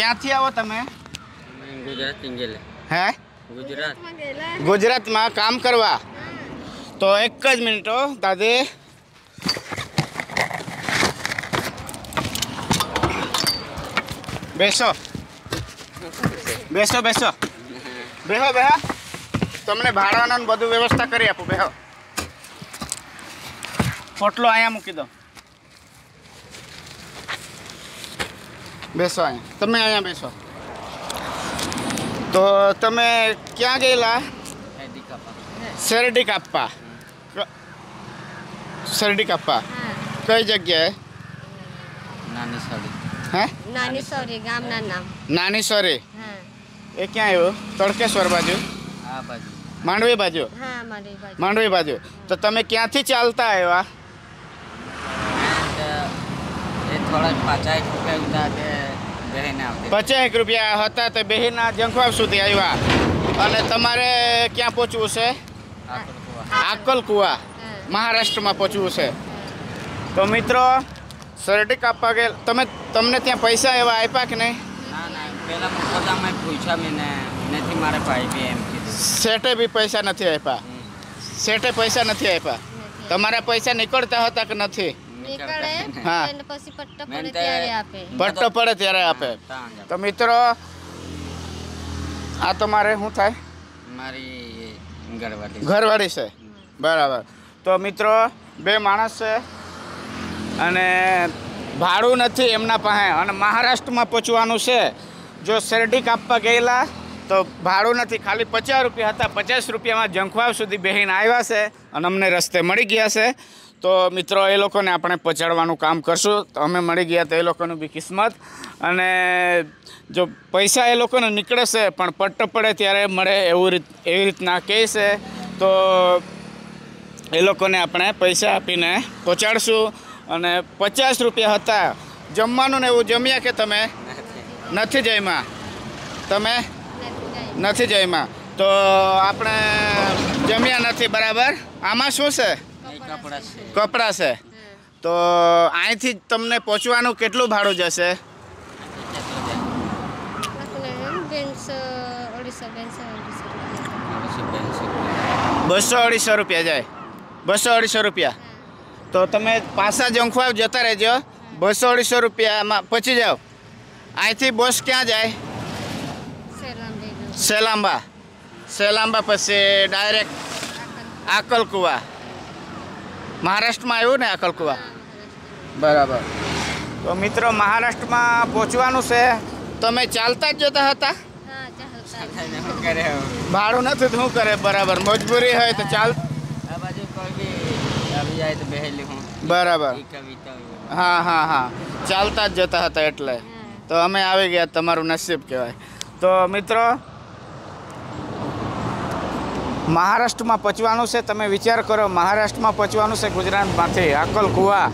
क्या थी आवो तमे गुजरात इंगेले है गुजरात गुजरात में काम करवा तो एक मिनटो दादी बेसो बेसो बेसो बेहो बेहो तमने भाड़ा बधु व्यवस्था करी आपू बेहो पोटलो आया मुकी दो बेसो आए ते अँ बेसो तो ते क्या गए शेरडी काप्पा शेरडी काप्पा कई जगह है नानी हाँ? नानी सॉरी सॉरी गाम नाम हाँ। ये क्या है बाजू बाजू मांडवी बाजू हाँ, मांडवी बाजू।, बाजू।, बाजू तो तमें क्या थी चलता है वा? કલા 51 રૂપિયા ઉધા કે બેહી ના 51 રૂપિયા હતા તો બેહી ના જંગવા સુતી આયા અને તમારે ક્યાં પહોંચ્યું છે આકલ કુવા આકલ કુવા મહારાષ્ટ્રમાં પહોંચ્યું છે તો મિત્રો સરેટી કા પાગેલ તમે તમને ત્યાં પૈસા એવા આપ્યા કે નહીં ના ના પહેલામાં કોલામાં પૂછા મેને નથી મારા ભાઈ બી એમ સેટે ભી પૈસા નથી આપ્યા સેટે પૈસા નથી આપ્યા તમારા પૈસા નીકળતા હતા કે નથી હા પટ્ટો પડે ત્યારે આપે તો મિત્રો આ તો મારે શું થાય મારી ઘરવાળી છે બરાબર તો મિત્રો બે માણસ છે અને ભાડું નથી એમના પાસે અને મહારાષ્ટ્રમાં પહોંચવાનું છે જો શેરડી કાપવા ગયેલા તો ભાડું નથી ખાલી પચાસ રૂપિયા હતા પચાસ રૂપિયામાં જંખવાવ સુધી બહેન આવ્યા છે અને અમને રસ્તે મળી ગયા છે તો મિત્રો એ લોકોને આપણે પહોંચાડવાનું કામ કરશું તો અમે મળી ગયા તો એ લોકોનું બી કિસ્મત અને જો પૈસા એ લોકોને નીકળે છે પણ પટ્ટ પડે ત્યારે મળે એવું રીત એવી રીતના કહે છે તો એ લોકોને આપણે પૈસા આપીને પહોંચાડશું અને પચાસ રૂપિયા હતા જમવાનું ને એવું જમ્યા કે તમે નથી જમ્યા તમે નથી જ એ માં તો આપણ જમીયા નથી બરાબર આ માં શું છે કપડા છે કપડા છે તો આઈ થી તમને પોચવાનું કેટલું ભાડું જશે 200 250 રૂપિયા જાય 200 250 રૂપિયા તો તમે પાસા જંખવા જતા રહેજો 200 250 રૂપિયા માં પછી જાવ આઈ થી બોસ ક્યાં જાય સેલાંબા સેલાંબા પછી ડાયરેક્ટ આકળકુવા મહારાષ્ટ્ર માં આવો ને આકળકુવા બરાબર તો મિત્રો મહારાષ્ટ્ર માં પહોંચવાનું છે તમે ચાલતા જ જતા હતા હા ચાલતા જ જતા હતા ભાડું નથી તો શું કરે બરાબર મજૂરી હોય તો ચાલ આ બાજુ કઈ આવી જાય તો ભેહી લઉં બરાબર હા હા હા ચાલતા જ જતા હતા એટલે તો અમે આવી ગયા તમારું નસીબ કહેવાય તો મિત્રો महाराष्ट्र માં પચવાણું છે તમે વિચાર કરો महाराष्ट्र માં પચવાણું છે ગુજરાત માં છે આકલ કુવા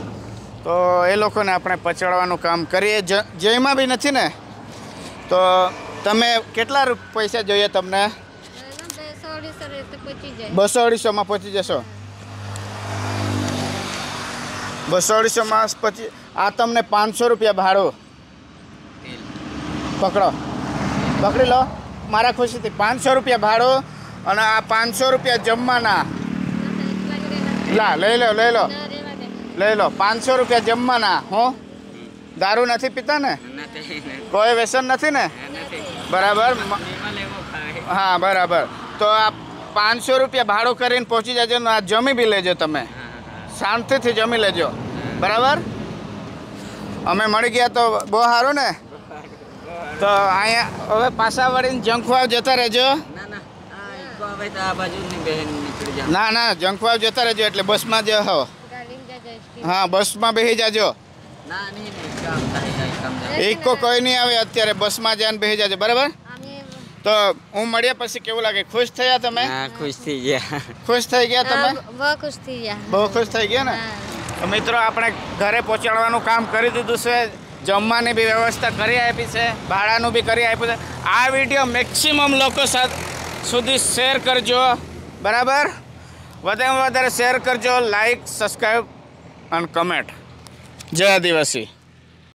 તો એ લોકો ને આપણે પચળવાનું કામ કરી જે માં ભી નથી ને તો તમે કેટલા રૂપિયા પૈસા જોઈએ તમને 2800 250 2800 માં 250 2800 માં 25 આ તમને 500 રૂપિયા ભાડું પકડો પકડી લો મારા ખુશી થી 500 રૂપિયા ભાડું અને આ પાંચસો રૂપિયા જમવાના લા લઈ લો લઈ લો લઈ લો પાંચસો રૂપિયા જમવાના હું દારૂ નથી પીતા ને કોઈ વ્યસન નથી ને બરાબર હા બરાબર તો આ પાંચસો રૂપિયા ભાડું કરીને પહોંચી જજો ને આ જમી બી લેજો તમે શાંતિથી જમી લેજો બરાબર અમે મળી ગયા તો બહુ સારું ને તો અહીંયા હવે પાછા વળીને જંખવા જતા રહેજો બેટા આ बाजूની બહેન નીકળી જા ના ના જંકવાવ જતા રહેજો એટલે બસમાં જ જાવ હા બસમાં બેહી જાજો ના ની ના કામ નહીં જાય કામ એક કો કોઈ નહી આવે અત્યારે બસમાં જાન બેહી જાજો બરાબર તો હું મળ્યા પછી કેવું લાગે ખુશ થયા તમે ના ખુશ થી ગયા ખુશ થઈ ગયા તમે બહુ ખુશ થી ગયા બહુ ખુશ થઈ ગયા ને મિત્રો આપણે ઘરે પહોંચાડવાનું કામ કરી દીધું છે જમ્માની બી વ્યવસ્થા કરી આઈપી છે બાળાનું બી કરી આઈપી છે આ વિડિયો મેક્સિમમ લોકો સાથ સુધી શેર કરજો બરાબર વધારેમાં વધારે શેર કરજો લાઈક સબસ્ક્રાઈબ અને કમેન્ટ જય આદિવાસી